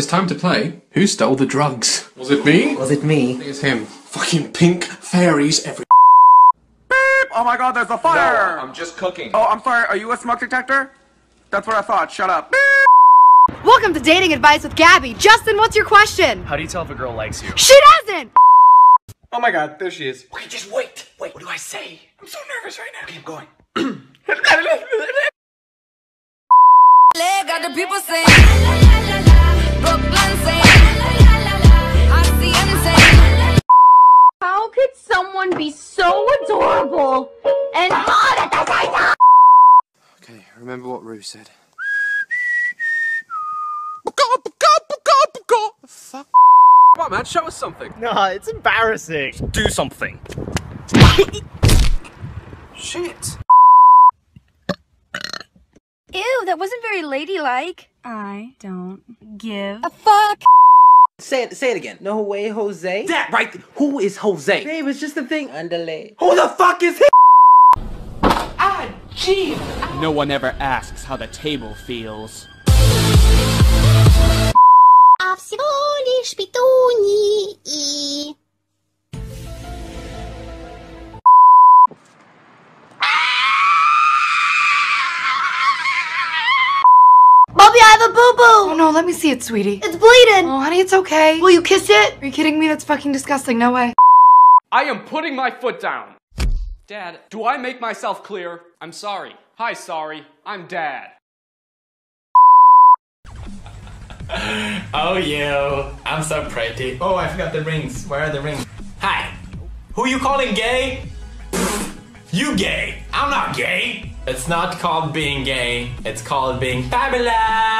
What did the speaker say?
It's time to play Who Stole the Drugs? Was it me? Was it me? I think it's him. Fucking pink fairies every. Beep! Oh my god, there's a fire! I'm just cooking. Oh, I'm sorry, are you a smoke detector? That's what I thought, shut up. Welcome to Dating Advice with Gabby. Justin, what's your question? How do you tell if a girl likes you? She doesn't! Oh my god, there she is. Okay, just wait. Wait, what do I say? I'm so nervous right now. Okay, I'm going. Got the people saying, Okay, remember what Rue said. Fuck. Come on, man, show us something. Nah, it's embarrassing. Do something. Shit. Ew, that wasn't very ladylike. I don't give a fuck. Say it. Say it again. No way, Jose. That right. Who is Jose? Babe, it's just a thing. Underlay. Who the fuck is he? No one ever asks how the table feels. А всего лишь петунии. Bobby, I have a boo-boo! Oh no, let me see it, sweetie. It's bleeding! Oh, honey, it's okay. Will you kiss it? Are you kidding me? That's fucking disgusting. No way. I am putting my foot down. Dad, do I make myself clear? I'm sorry. Hi, sorry. I'm Dad. Oh, you. I'm so pretty. Oh, I forgot the rings. Where are the rings? Hi. Who you calling gay? Pfft, you gay. I'm not gay. It's not called being gay. It's called being fabulous.